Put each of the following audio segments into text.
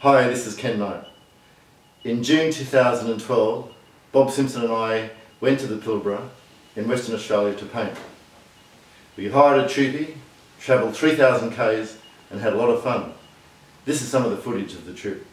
Hi, this is Ken Knight. In June 2012, Bob Simpson and I went to the Pilbara in Western Australia to paint. We hired a troopy, travelled 3,000 k's and had a lot of fun. This is some of the footage of the trip.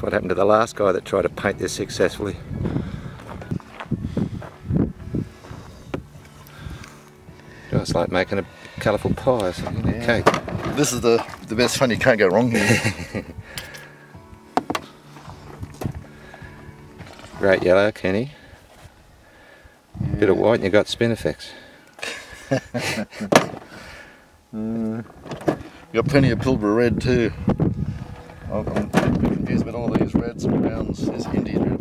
That's what happened to the last guy that tried to paint this successfully. It's like making a colourful pie or something, cake. This is the, the best fun, you can't go wrong here. Great yellow, Kenny. Bit of white and you got spinifex. Mm. Got plenty of Pilbara red too. I'm I'm confused about all these reds and browns. There's Indian red.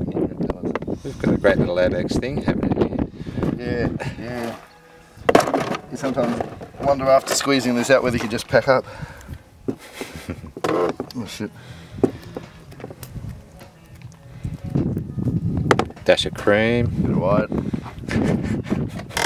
Indian red colours. We've got a great little Abex thing happening here. Yeah, yeah. You sometimes wonder after squeezing this out whether you could just pack up. oh shit. Dash of cream. Bit of white.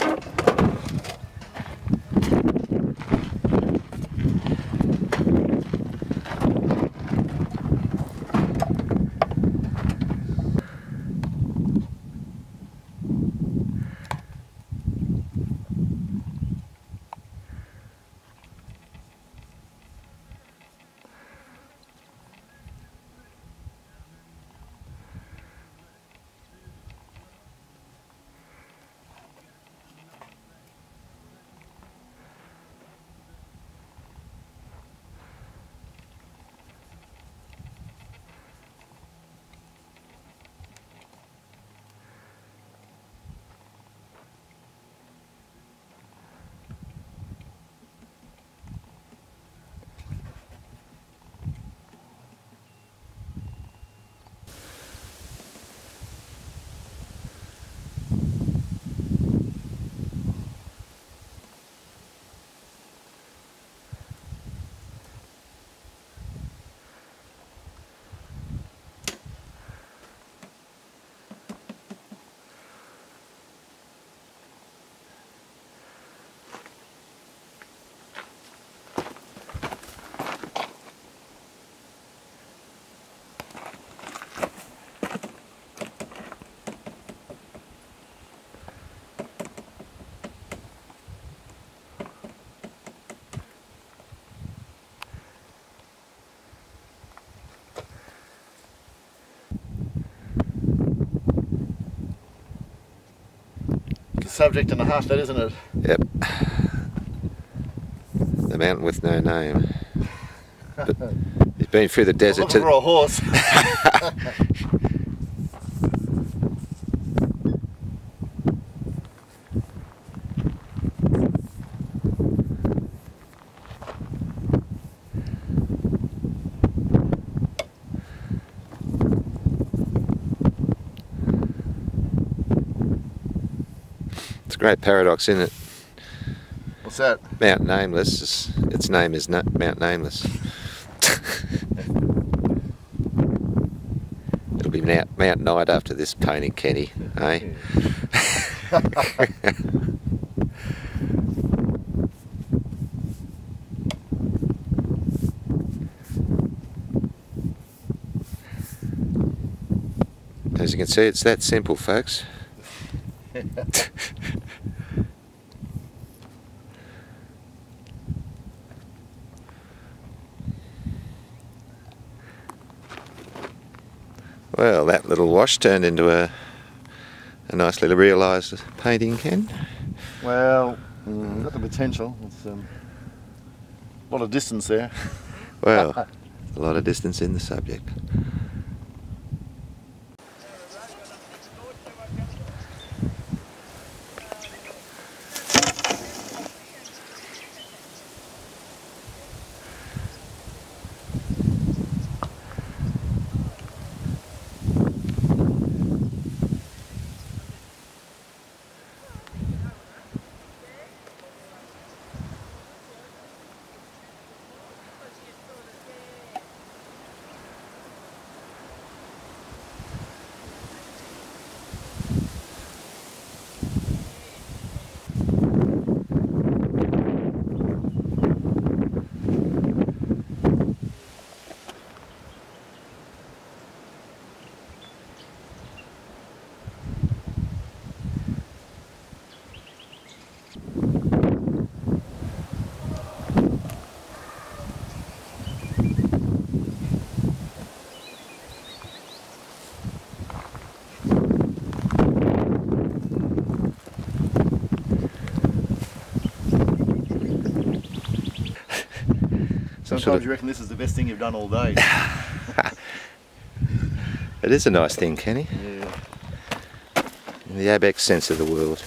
The subject and a half that, isn't it? Yep. The mountain with no name. But he's been through the desert Looking for to a horse. It's a great paradox, isn't it? What's that? Mount Nameless, is- its name is Na- Mount Nameless. It'll be Mount, Mount Knight after this painting, Kenny, eh? As you can see, it's that simple, folks. Well, that little wash turned into a, a nice little realised painting, Ken. Well, mm, got the potential. It's um, a lot of distance there. Well, a lot of distance in the subject. Sometimes sort of- you reckon this is the best thing you've done all day. It is a nice thing, Kenny. yeah. In the Abex sense of the world.